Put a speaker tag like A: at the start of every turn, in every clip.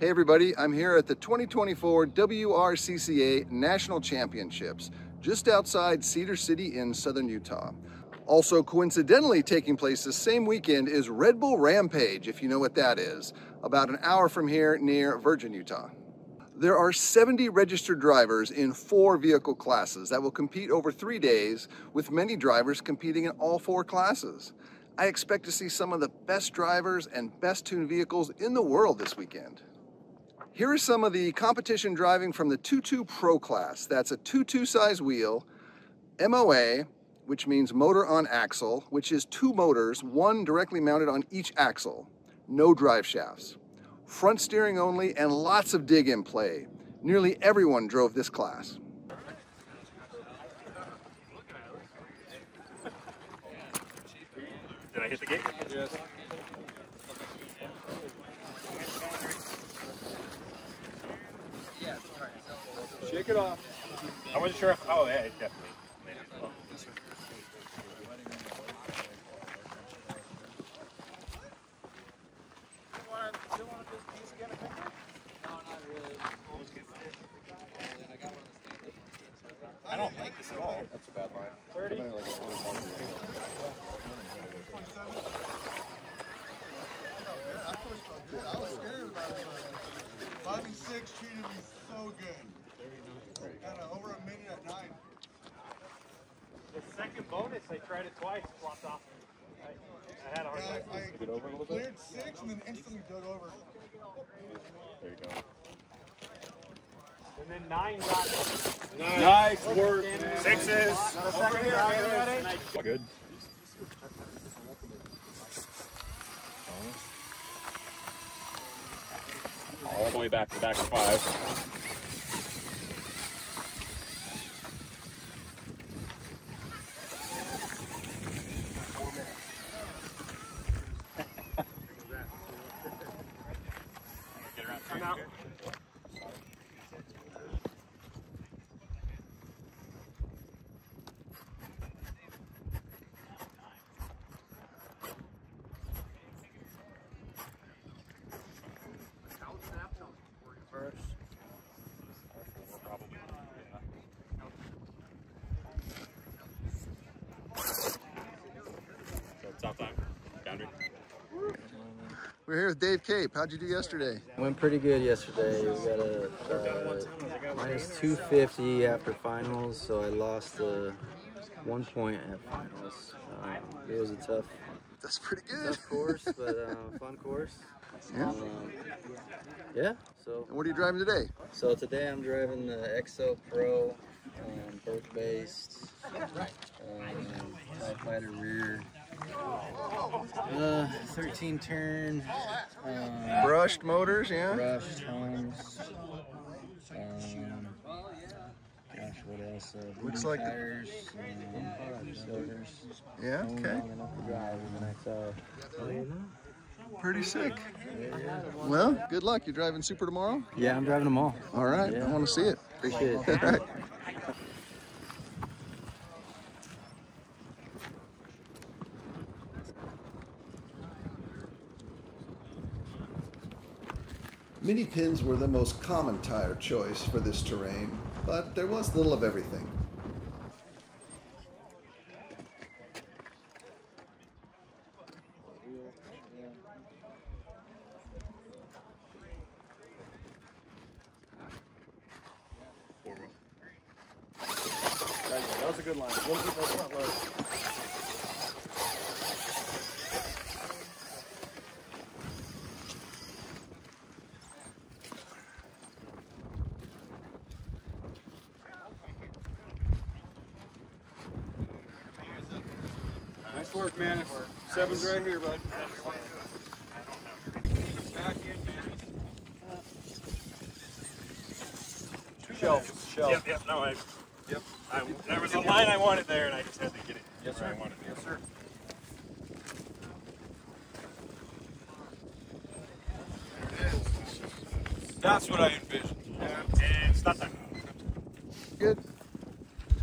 A: Hey everybody, I'm here at the 2024 WRCCA National Championships, just outside Cedar City in southern Utah. Also coincidentally taking place the same weekend is Red Bull Rampage, if you know what that is, about an hour from here near Virgin, Utah. There are 70 registered drivers in four vehicle classes that will compete over three days, with many drivers competing in all four classes. I expect to see some of the best drivers and best tuned vehicles in the world this weekend. Here are some of the competition driving from the 2.2 Pro class. That's a 2.2 size wheel, MOA, which means motor on axle, which is two motors, one directly mounted on each axle. No drive shafts. Front steering only and lots of dig in play. Nearly everyone drove this class.
B: Did I hit the gate? Yes.
C: Shake it off.
B: I wasn't sure if. Oh, yeah, definitely. I don't like this at all.
C: That's a bad line.
B: 30.
D: I was scared about it. Five and six treated me so good. Got a, over a minute at nine.
B: The second bonus, I tried it twice, flopped off. I, I had a hard
D: Yeah,
B: time.
D: I, I
C: Get over a little bit.
D: cleared six and then instantly dug over.
C: There you go.
B: And then nine got
C: Nice work.
B: sixes.
C: Good. All the way back to back to five.
B: I'm out.
C: So top time. Boundary.
A: We're here with Dave Cape. How'd you do yesterday?
E: Went pretty good yesterday. We got a uh, minus 250 after finals, so I lost uh, one point at finals. Um, it was a tough,
A: That's pretty good.
E: tough course, but uh, fun course.
A: Yeah.
E: Um, yeah. So
A: And what are you driving today?
E: so today I'm driving the EXO Pro, um, based, um, Tie Fighter rear. Uh, 13 turn. Um,
A: Brushed motors, yeah?
E: brushed Holmes. Um, gosh, what else? Uh,
A: Looks like the-
E: tires, um, silvers.
A: Yeah, okay.
E: to drive, and that's uh,
A: Pretty sick. Well, good luck. You're driving Super tomorrow?
E: yeah, I'm driving them all.
A: All right, I want to see it.
E: Appreciate it.
A: All right. Mini pins were the most common tire choice for this terrain, but there was little of everything.
C: That was a good line. A little bit more front load.
D: Nice work, man. Seven's right here, bud. Back in, man.
C: Shelf. Shelf.
B: Yep, yep, no, I,
D: Yep.
B: I, there was a line I wanted there and I just had to get it.
C: Yes,
B: where
C: sir.
B: I wanted it.
D: Yes, sir. That's what I envisioned.
B: And stop time.
A: Good.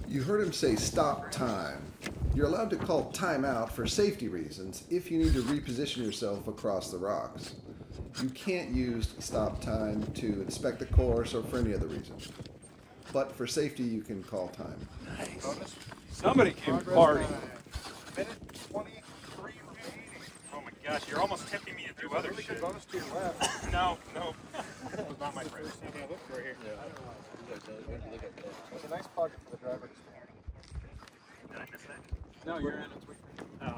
A: You heard him say stop time. You're allowed to call timeout for safety reasons if you need to reposition yourself across the rocks. You can't use stop time to inspect the course or for any other reason. But for safety, you can call time. Nice.
B: Somebody came party. Minute 23 remaining. Oh my gosh, you're almost tempting me to do other shit.
C: Bonus to your left.
B: No, no. That was not my friend. Right here.
C: There's a nice pocket for the driver.
B: Did I miss that?
C: No, you're in it.
B: Oh.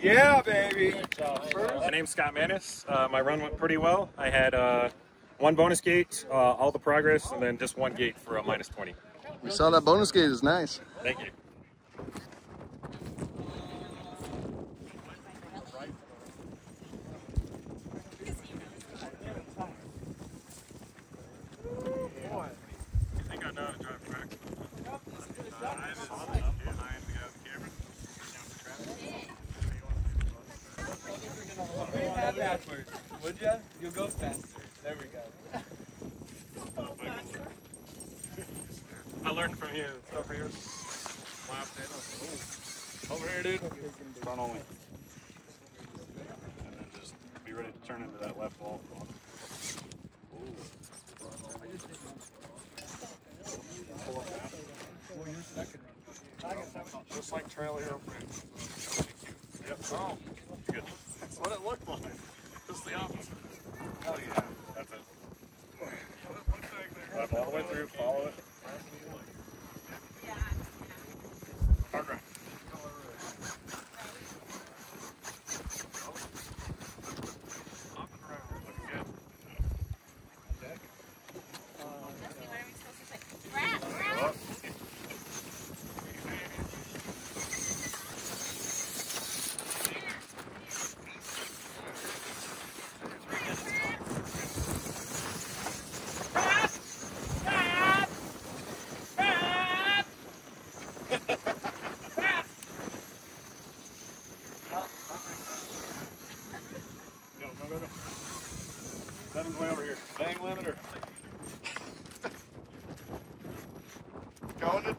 B: Yeah, baby. My name's Scott Manis. Uh, my run went pretty well. I had uh, one bonus gate, uh, all the progress, and then just one gate for a minus 20.
A: We saw that bonus gate is nice.
B: Thank you. You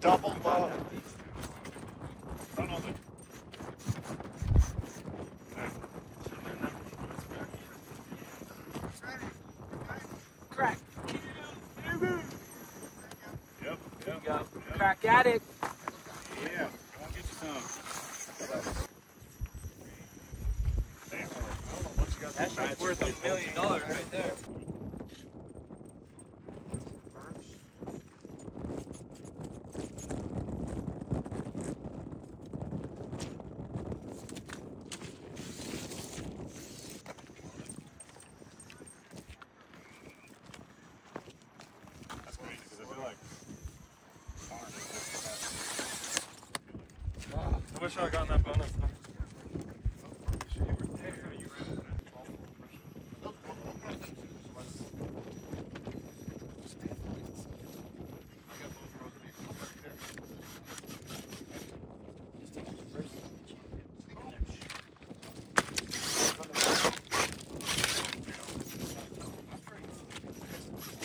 D: double low.
B: Front on it.
F: Crack.
B: Yep, yep.
F: Go.
B: yep.
F: Crack at it.
B: Yeah, go and get you some. Damn. I don't know what you got
F: That shit's worth a million dollars right there.
B: That's crazy because I feel like. I wish that bonus.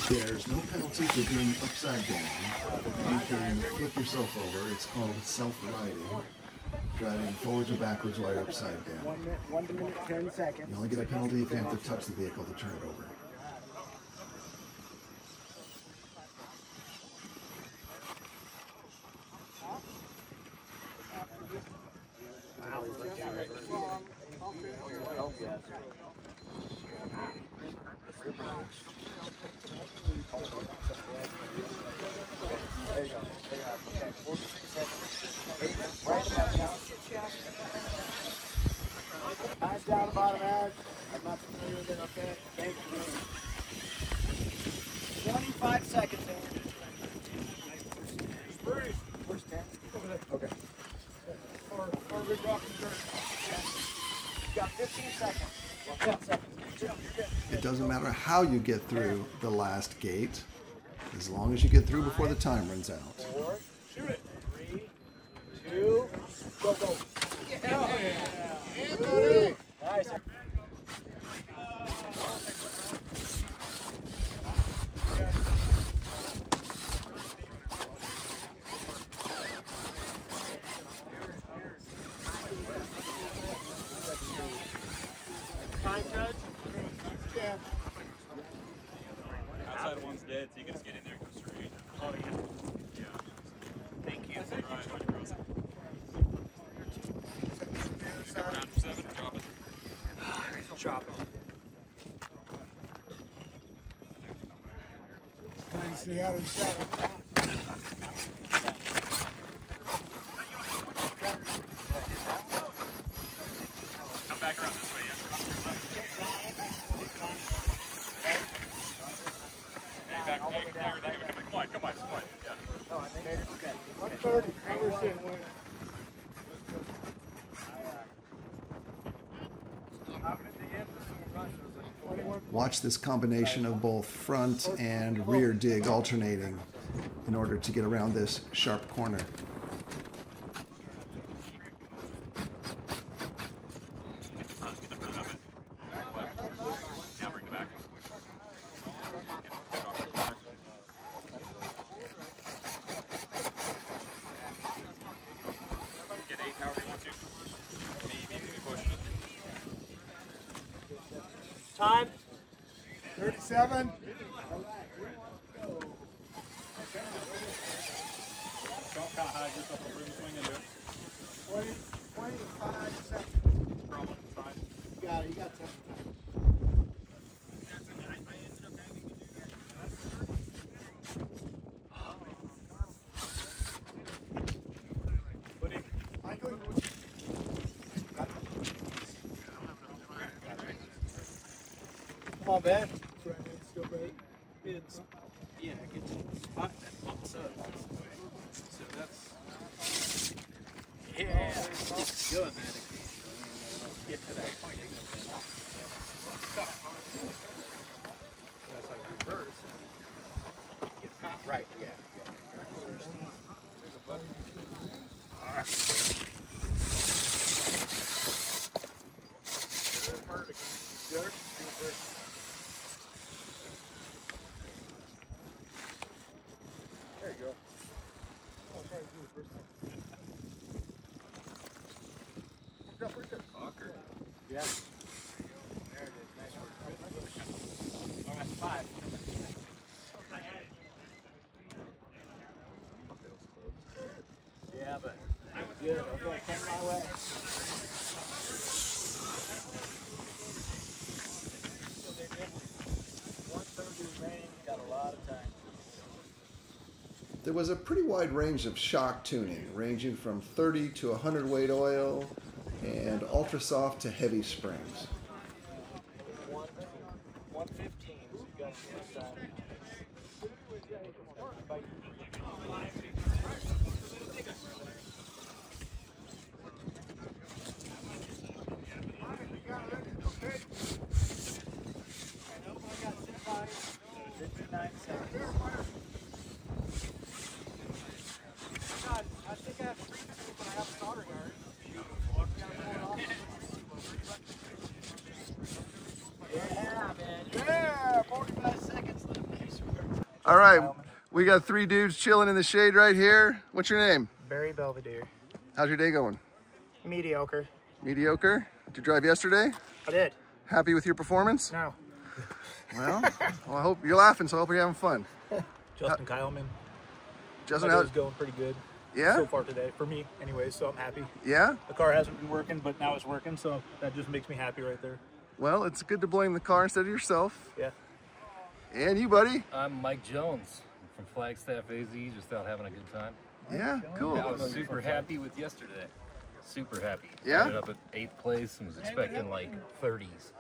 G: There's no penalty for being upside down. You can flip yourself over. It's called self-righting. Driving forwards or backwards while you're upside down.
F: One minute, one minute, ten seconds.
G: You only get a penalty if you have to touch the vehicle to turn it over.
F: Eyes down, bottom edge. I'm not familiar with it, okay? Thank you. 25 seconds. Where's 10?
C: Okay.
F: For, for Ridge Rock and Dirt. You got 15 seconds. 10 seconds. You're good.
G: It doesn't matter how you get through the last gate, as long as you get through before the time runs out.
F: Four. Shoot it. Three, two, go, go. Nice. time, Judge?
D: Yeah.
B: Outside one's dead, so you can just get in there and go straight.
F: Thank you.
B: Round for seven, drop it.
F: Drop it.
D: Trying to see how to shot it.
B: Come back around this way, yeah. Hey, back, hey, there, there, there. Come on, come on, come on. Yeah.
D: 130. Understand when.
A: This combination of both front and rear dig alternating in order to get around this sharp corner. Was a pretty wide range of shock tuning, ranging from 30 to 100 weight oil and ultra soft to heavy springs.
F: One, one fifteen. So you got this side. Fifty-nine seconds. God, I think I have three people, but I have a soldering iron. Yeah, man. Yeah, 45 seconds left. Nice work.
A: All right, we got three dudes chilling in the shade right here. What's your name?
F: Barry Belvedere.
A: How's your day going?
F: Mediocre.
A: Mediocre? Did you drive yesterday?
F: I did.
A: Happy with your performance?
F: No.
A: Well, well I hope you're laughing, so I hope you're having fun.
H: Justin Kyleman.
A: Justin,
H: My
A: how,
H: day's going pretty good
A: yeah?
H: so far today for me, anyway. So I'm happy.
A: Yeah?
H: The car hasn't been working, but now it's working, so that just makes me happy right there.
A: Well, it's good to blame the car instead of yourself.
H: Yeah.
A: And you, buddy.
I: I'm Mike Jones from Flagstaff AZ, just out having a good time.
A: Yeah, cool.
I: I was super happy with yesterday. Super happy.
A: Yeah?
I: Ended up at eighth place and was expecting like 30s.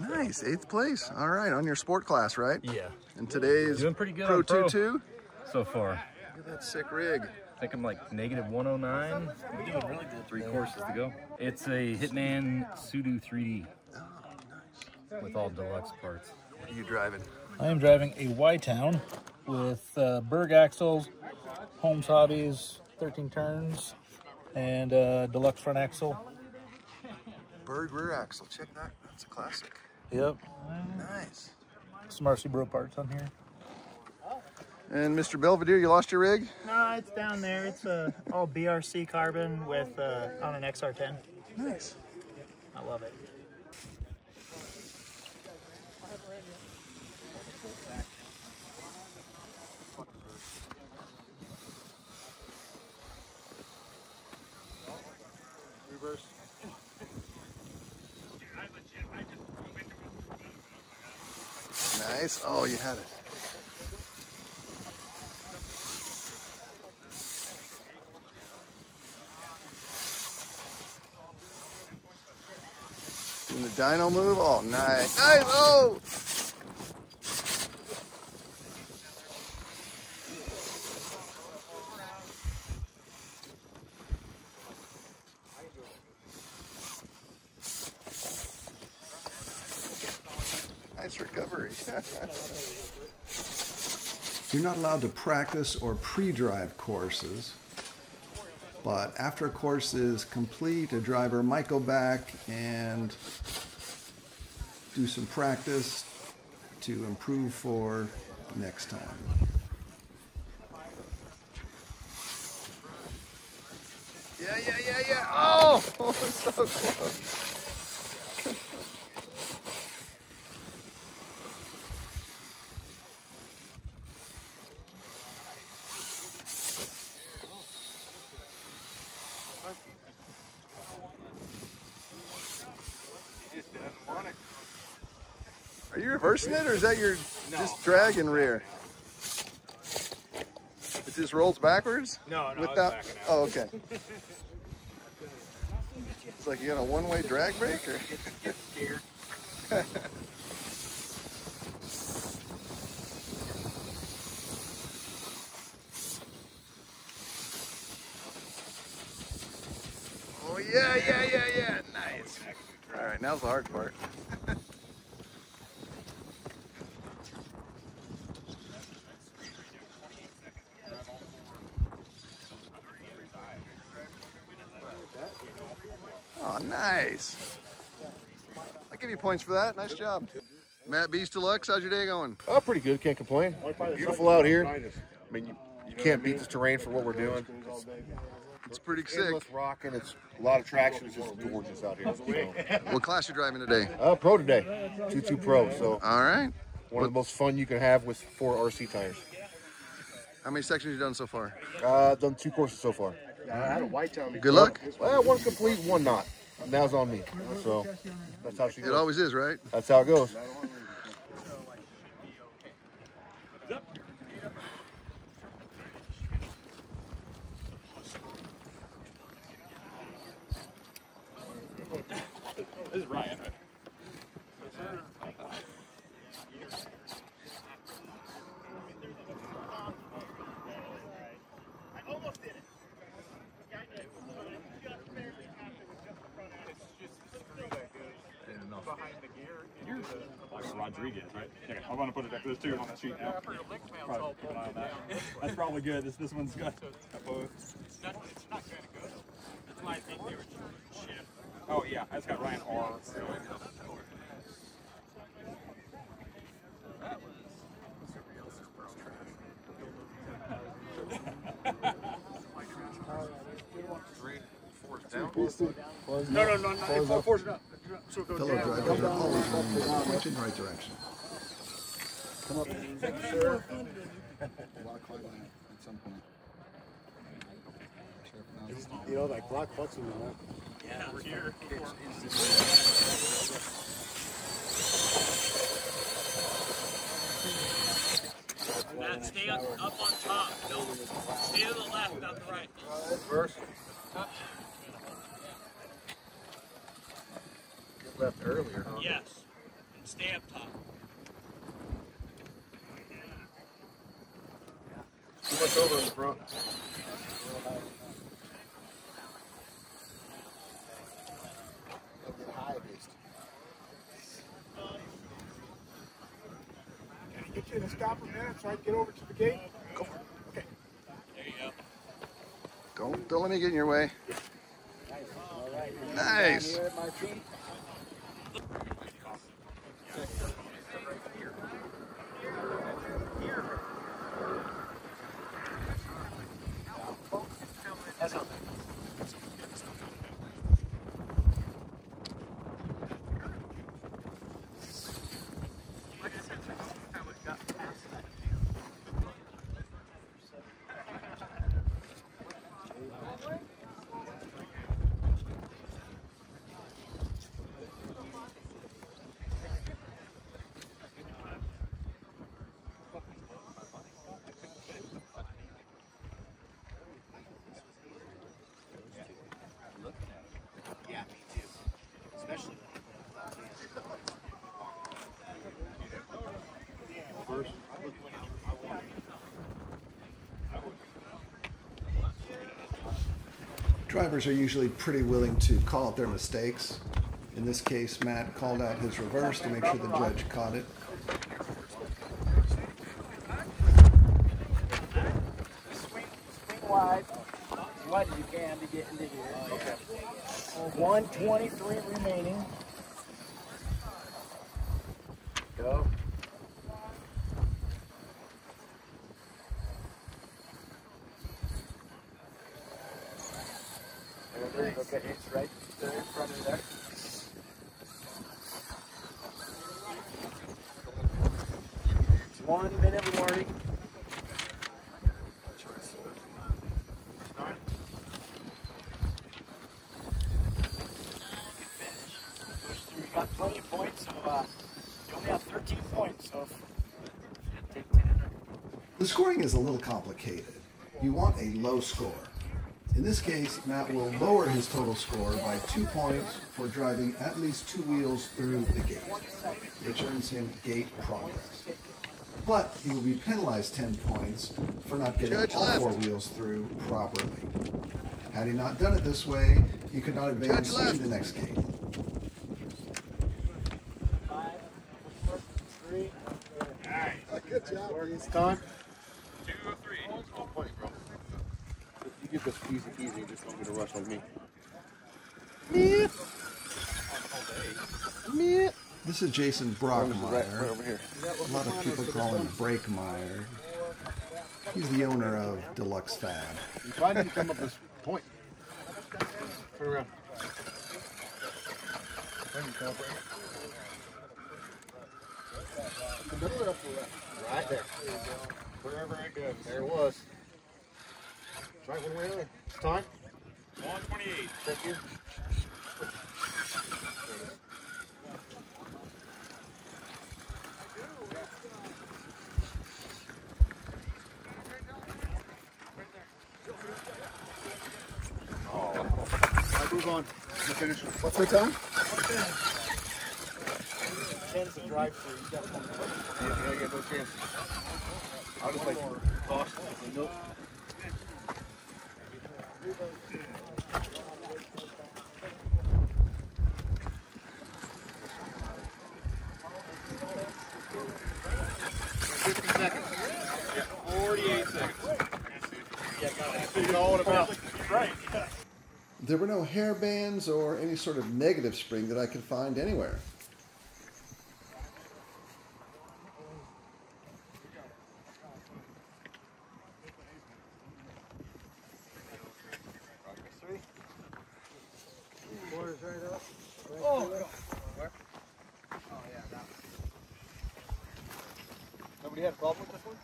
A: Nice, eighth place. All right, on your sport class, right?
I: Yeah.
A: And today's
I: Doing pretty good
A: Pro
I: Pro.
A: 2-2.
I: So far.
A: Look at that sick rig.
I: I think I'm like negative 109. We're doing really good. Three courses to go. It's a Hitman Sudo 3D. With all deluxe parts.
A: What are you driving?
H: I am driving a Y-Town with uh, Berg axles, Holmes Hobbies, 13 turns, and uh, deluxe front axle.
A: Berg rear axle. Check that. That's a classic.
H: Yep.
A: Nice.
H: Some RC Bro parts on here.
A: And Mr. Belvedere, you lost your rig?
F: No, it's down there. It's uh, all BRC carbon with uh, on an XR10.
A: Nice.
F: I love it.
A: Nice. Oh, you had it. Doing the dyno move? Oh, nice. Nice. Oh!
G: Not allowed to practice or pre-drive courses, but after a course is complete, a driver might go back and do some practice to improve for next time.
A: Yeah, yeah, yeah, yeah. Oh, so close. Are you reversing it, or is that your just drag and rear? It just rolls backwards?
C: No, no,
A: Without,
C: it's backing out.
A: Oh, okay. It's like you got a one-way drag brake, or? Oh yeah, yeah, yeah, yeah. Nice. All right, now's the hard part. Oh, nice. I'll give you points for that. Nice job. Matt Beast Deluxe, how's your day going?
C: Oh, pretty good. Can't complain. Beautiful out here. I mean, you, you can't beat this terrain for what we're doing.
A: It's pretty sick.
C: Endless rocking. It's a lot of traction. It's just gorgeous out here. So.
A: What class you driving today?
C: Uh, pro today. 2-2 pro. So
A: All right.
C: one of the most fun you can have with four RC tires.
A: How many sections you done so far?
C: Uh, done two courses so far.
A: Good luck.
C: Well, one complete, one not. Now's on me. So that's how she
A: It always is, right?
C: That's how it goes.
B: This is Ryan. Rodriguez, right? Okay, I'm gonna put it. There's two on the sheet now. Probably keep an eye on that. That's probably good. This this one's good. Oh yeah, that's got Ryan R.
D: No, no, no, no. Four, four's enough. So it goes
G: Fellow
D: down.
G: drivers are always running point in the right direction.
D: You know, like black butts in there.
F: Matt, stay up, up on top. Don't stay to the left, not the right.
C: First. Left earlier, huh?
F: Yes. And stay up top.
C: Too over in the front.
D: Can I get you to stop a minute so I can get over to the gate? Go for it. Okay.
F: There you go.
A: Don't don't let me get in your way. Nice.
G: Drivers are usually pretty willing to call out their mistakes. In this case, Matt called out his reverse to make sure the judge caught it.
F: Wide as you can to get into here. Okay. 123 remaining. Go. There, there, okay, it's right there in front of there. One minute warning. Push through. You got plenty of points, so uh, you only have 13 points, so take 10.
G: The scoring is a little complicated. You want a low score. In this case, Matt will lower his total score by two points for driving at least two wheels through the gate, which earns him gate progress. But he will be penalized 10 points for not getting
A: Judge
G: all
A: left.
G: four wheels through properly. Had he not done it this way, he could not advance to the next gate.
F: Five, four, three.
C: Good job. It's time.
B: Two or three.
C: Funny, bro. You get this easy peasy, just don't get a rush on me.
G: This is Jason
C: Right, right
G: Brockmeyer.
C: over here.
G: A lot of people call him Breakmeyer. He's the owner of Deluxe Fab.
C: You try to come up this point. Turn around. Thank you, cowboy. The middle or up the left? Right there. Wherever it goes. There it was. Try one way or another. It's time.
B: 128.
C: Thank you. Oh. Move on. You finish. What's the time?
F: Ten's a drive through. You got one.
C: Yeah, I get no chance. I'll just like toss. Nope. Fifty seconds.
B: 48 seconds.
C: You know what about?
B: Right.
G: There were no hair bands or any sort of negative spring that I could find anywhere.
F: Nobody had a problem with this one?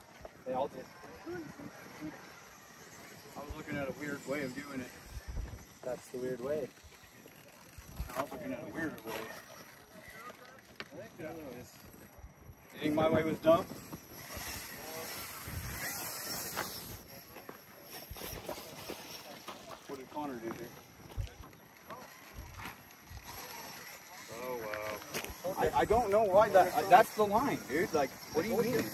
F: They all did. I was looking at a weird way of doing it. That's the weird way. I was looking at a weirder way. You think my way was dumb? What did Connor do there?
B: Oh, wow.
F: I, I don't know why that. I, that's the line, dude. Like, what do you mean?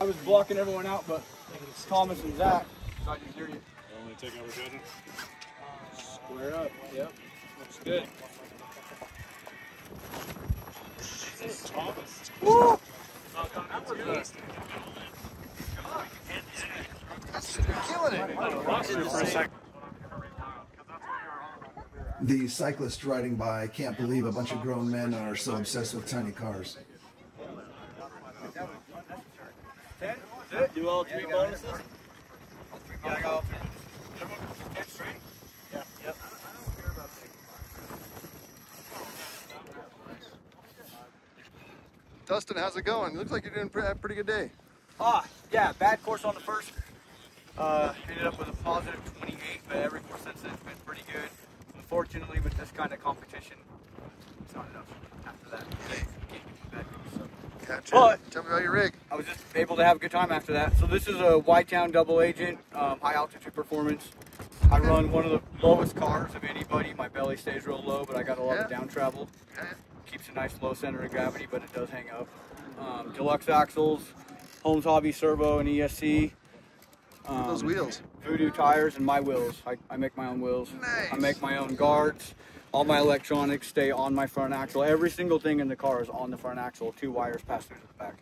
F: I was blocking everyone out, but it's Thomas and Zach. So I didn't hear you.
B: Only take over judging.
F: Square up. Yep. Looks good.
B: Thomas.
G: The cyclist riding by can't believe a bunch of grown men are so obsessed with tiny cars.
F: Do all three bonuses? Yeah, I got all three.
A: Dustin, how's it going? Looks like you're doing a pretty good day.
F: Ah, yeah, bad course on the first. Uh, ended up with a positive 28, but every course since then has been pretty good. Unfortunately, with this kind of competition, it's not enough after that. Today, can't be bad course, so.
A: Gotcha.
J: But
A: Tell me about your rig.
J: I was just able to have a good time after that. So this is a Y-Town double agent, um, high altitude performance. I run one of the lowest cars of anybody. My belly stays real low, but I got a lot of down travel. Keeps a nice low center of gravity, but it does hang up. Um, deluxe axles, Holmes Hobby Servo and ESC. Um,
A: Those wheels.
J: Voodoo tires and my wheels. I, I make my own wheels. I make my own guards. All my electronics stay on my front axle. Every single thing in the car is on the front axle. Two wires pass through to the back.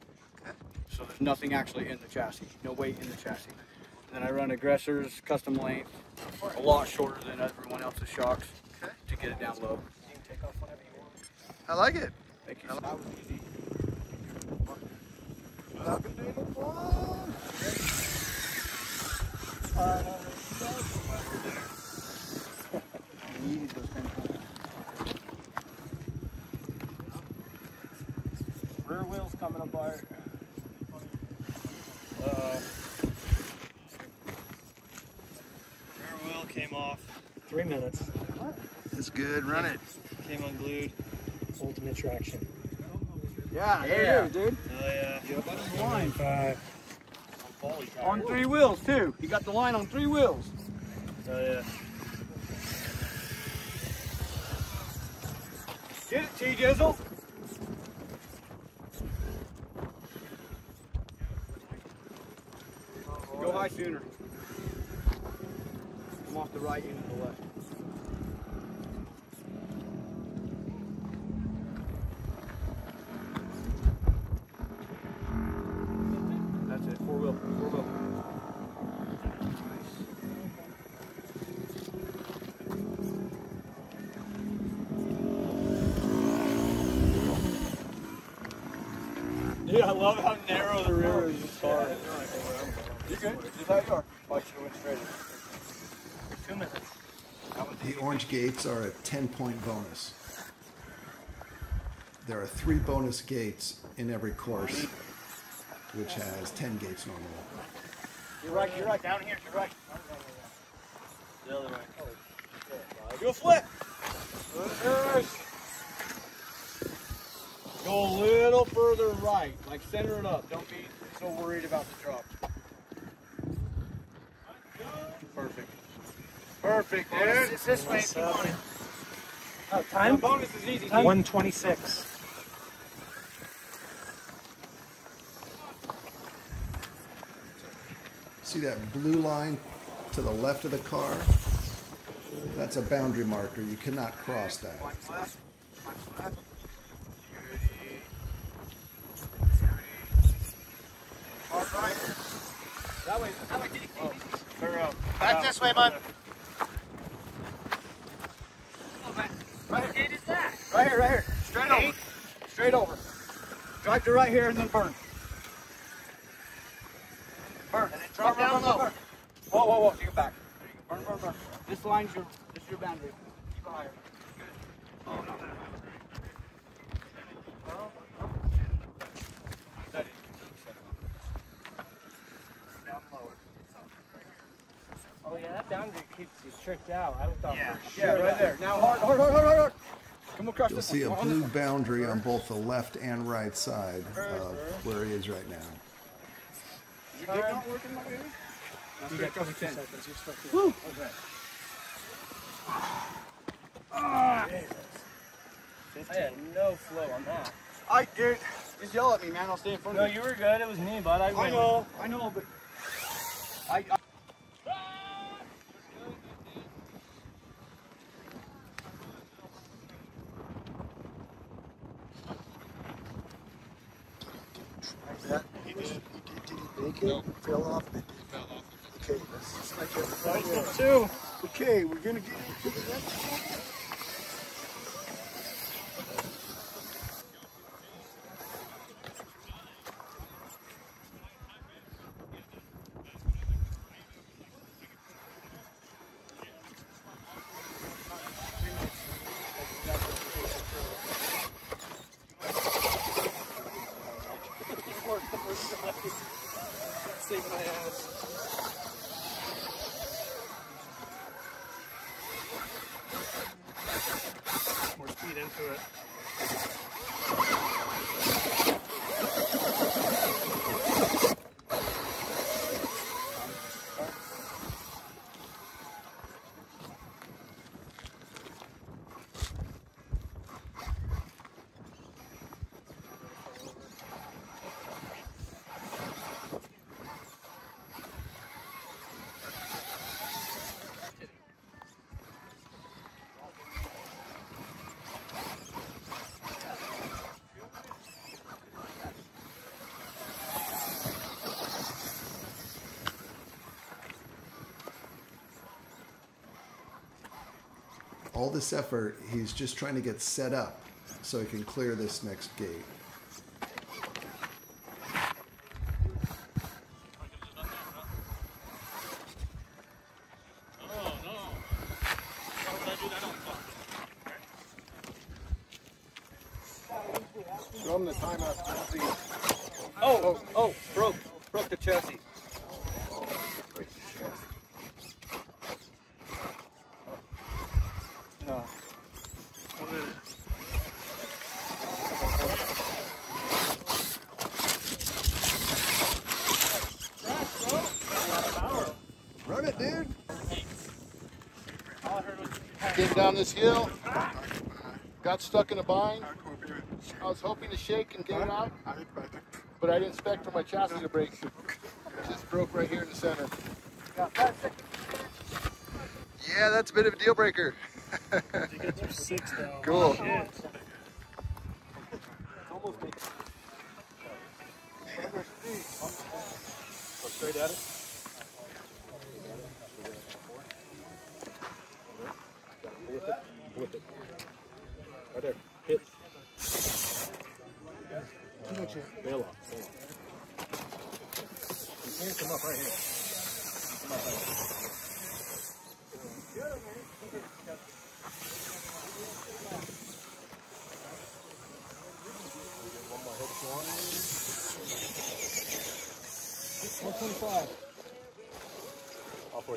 J: So there's nothing actually in the chassis. No weight in the chassis. And then I run aggressors, custom length, a lot shorter than everyone else's shocks to get it down low.
A: I like it.
J: Thank you.
F: Rear wheels coming apart. Uh, rear wheel came off. Three minutes.
A: It's good. Run it.
F: Came unglued. Ultimate traction.
J: Yeah, there it is, dude.
F: Oh yeah.
J: Line.
F: Five.
J: On three wheels too. You got the line on three wheels.
F: Oh yeah.
J: Get it, T High sooner. Come off the right into the left. That's it. Four wheel. Four wheel.
F: Dude, I love how narrow the rear is. This car.
G: The orange gates are a 10 point bonus. There are three bonus gates in every course, which has 10 gates normally.
J: You're right. You're right. Down here. You're right.
F: The other way.
J: Do a flip. Go a little further right, like center it up. Don't be so worried about the drop.
F: It's this way if you want it. Oh,
J: The bonus is easy.
F: 126.
G: See that blue line to the left of the car? That's a boundary marker. You cannot cross that.
J: That. That way. Oh.
F: Back this way, bud.
J: Right here. Right here. Right here. Straight over. Straight over. To right here and then burn. Burn.
F: And then drop
J: Burn,
F: down
J: burn,
F: low.
J: burn. Whoa, whoa, whoa. Take it back. Burn, burn, burn. This line's your, this is your boundary. Keep it higher. Good. Oh, no, no, no. Steady. Down lower.
F: Oh yeah, that boundary keeps you tricked out. I would thought
J: Yeah,
F: for sure.
J: yeah,
F: right
J: there. Now hard, hard, hard, hard, hard. Come across
G: You'll
J: this
G: see a blue boundary on both the left and right side of where he is right now.
J: Your dick not working, my baby? Now
F: You
J: straight
F: got
J: across
F: 22
J: the ten.
F: seconds. You're stuck here.
J: Woo.
F: Okay.
J: Ah.
F: I had no flow on that.
J: I dude, just yell at me, man. I'll stay in front
F: No,
J: of you.
F: No, you were good. It was me, bud. I,
J: I know, I know, but I, I
D: He did. He did. Did he make it? Fell off. It fell off. Okay, let's just like everybody else. Okay, we're gonna get
G: all this effort, he's just trying to get set up so he can clear this next gate.
K: Show him the timeout penalty.
J: Oh, oh, broke, broke the chassis. No.
K: Run it, dude. Came down this hill, got stuck in a bind. I was hoping to shake and get it out, but I didn't expect for my chassis to break. It just broke right here in the center.
B: Yeah, that's a bit of a deal breaker. Cool.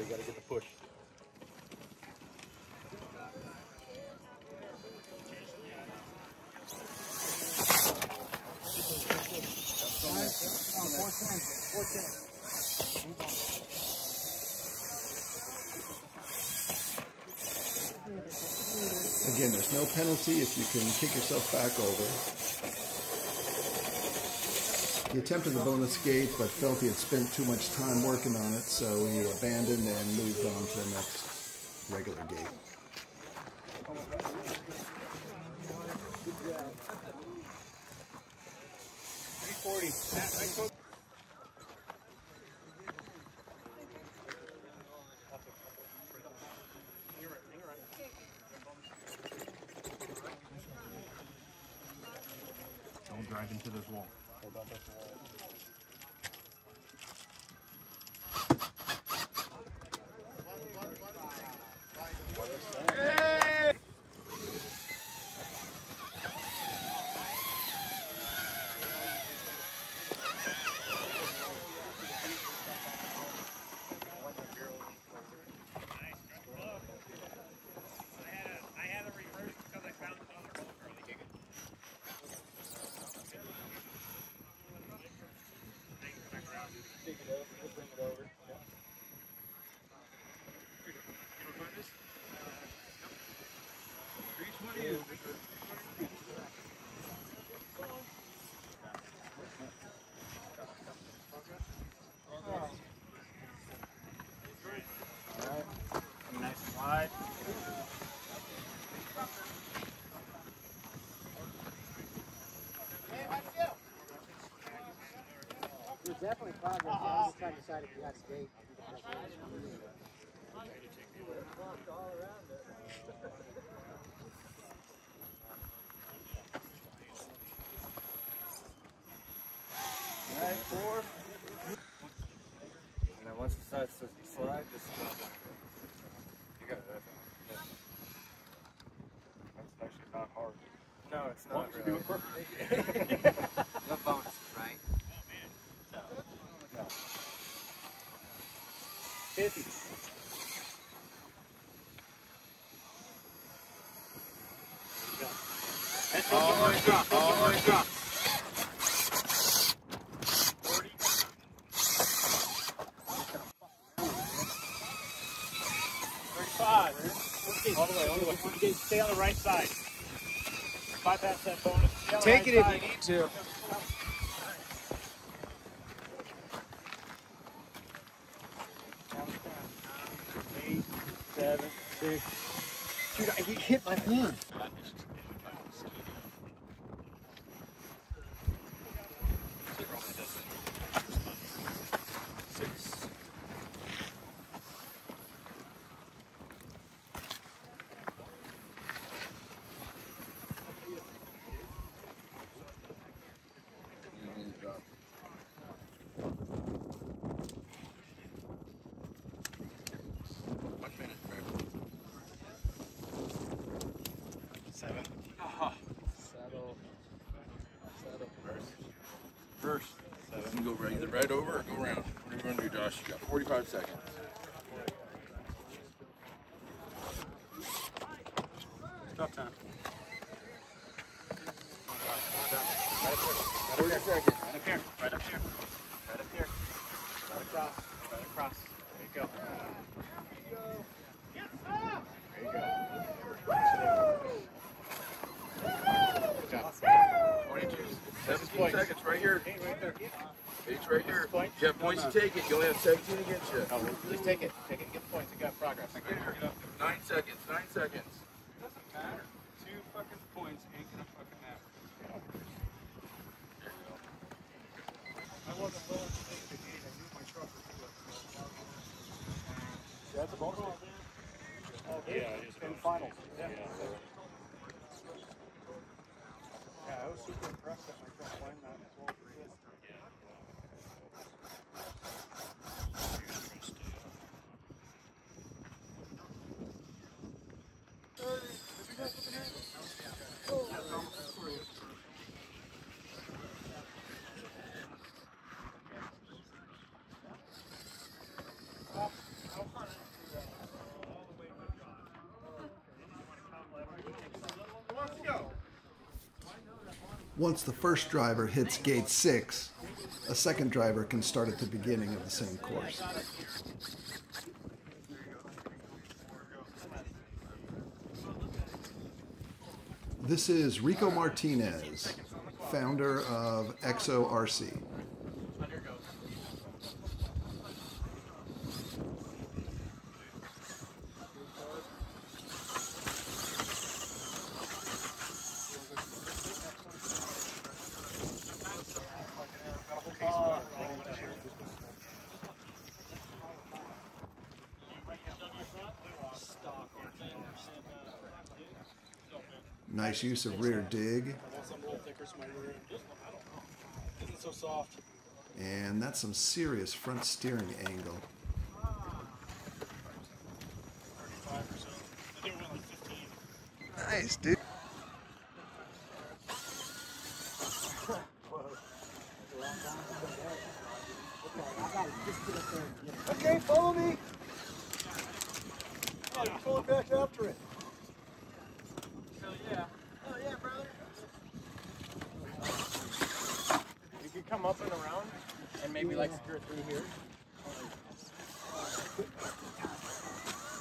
H: You gotta get the push.
G: Again, there's no penalty if you can kick yourself back over. He attempted the bonus gate, but felt he had spent too much time working on it, so he abandoned and moved on to the next regular gate.
F: Definitely progress. I was just trying to decide if you had skate.
J: Alright, four. And then once it starts to slide, just you got it. Yeah. That's actually not hard. No, it's not.
H: you do
J: really.
H: it perfectly. Fifty.
J: All the way drop, all the way drop.
H: All the way, all the way. Stay on the right side. Bypass that bonus. Stay on the
J: Take it if
H: side.
J: you need to.
H: Eight, seven, six.
F: Dude, I he hit my hand.
L: go right, either right over or go around. What do you want to do, Josh? You got 45 seconds.
M: Stop time.
L: 40.
M: Right up here. Right up here. Right up here. Right across. Right across. There you go. There you go. Good job.
L: 22. 17 seconds right here. Eight's right here. You have points to take it. You only have 17 against you.
M: Oh, just take it. Take it and get the points. You got progress.
L: Nine seconds. Nine seconds.
M: Doesn't matter. Two fucking points ain't gonna fucking matter. I wasn't willing to take the gate. I knew my truck was good. That's a bonus. Oh,
B: Yeah, it is.
M: In finals. Yeah. Yeah, I was super impressed that my truck won that as well for his.
G: Once the first driver hits gate six, a second driver can start at the beginning of the same course. This is Rico Martinez, founder of ExoRC. Nice use of rear dig,
M: Some little thicker, so my rear isn't so soft.
G: and that's some serious front steering angle.
M: 35%. I think we're like 15.
A: Nice, dude.
H: Okay, follow me. Oh, you're pulling back after it.
M: yeah. Oh yeah, brother. You could come up and around and maybe like secure it through here.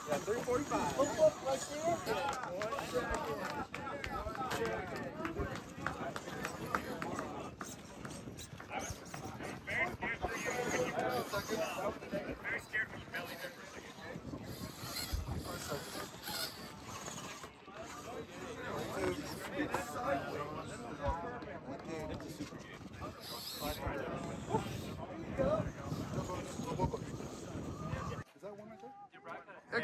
M: Yeah, 345.
H: Look up right there.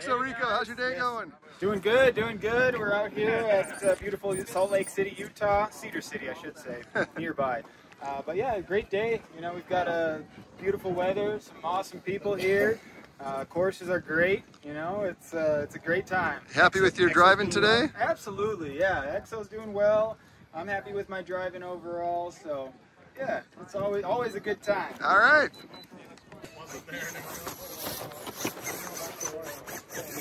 A: Exo Rico, how's your day going?
M: Doing good, doing good. We're out here at uh, beautiful Salt Lake City, Utah, Cedar City, I should say, nearby. Uh, but yeah, great day. You know, we've got a beautiful weather, some awesome people here. Uh, courses are great. You know, it's uh, it's a great time.
A: Happy with your driving today?
M: Absolutely, yeah. Exo's doing well. I'm happy with my driving overall. So, yeah, it's always always a good time.
A: All right.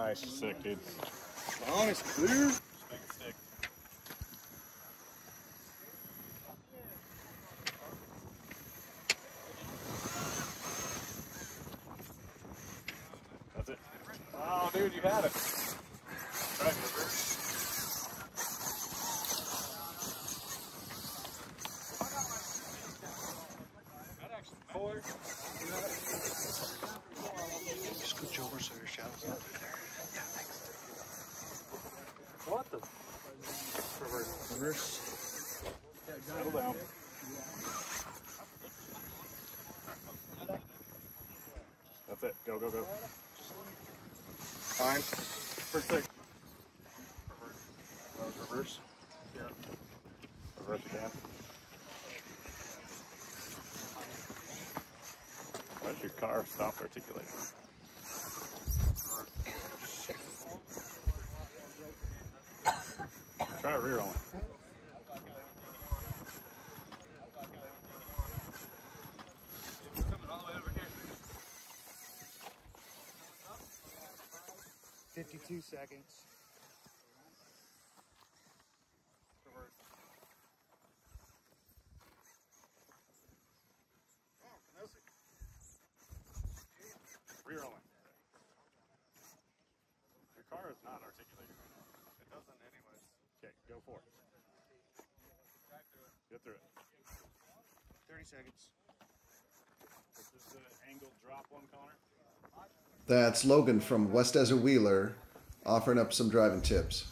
B: Nice, sick, dude.
L: Honest, clear.
B: Stick. That's it. Oh, dude, you had it. Right, reverse.
H: Scooch over so your shadow's not there. Yeah, thanks.
B: What the? Reverse. Reverse. Settle down. Go, go, go. Fine. First thing. Reverse. Reverse. Yeah. Reverse again. Why does your car stop articulating? Try rear only.
F: Fifty-two seconds.
B: Car is not articulating right now. It doesn't anyways. Okay, go for it. Get through it.
F: Thirty seconds.
B: This is the angled drop one, Connor.
G: That's Logan from West Desert Wheeler offering up some driving tips.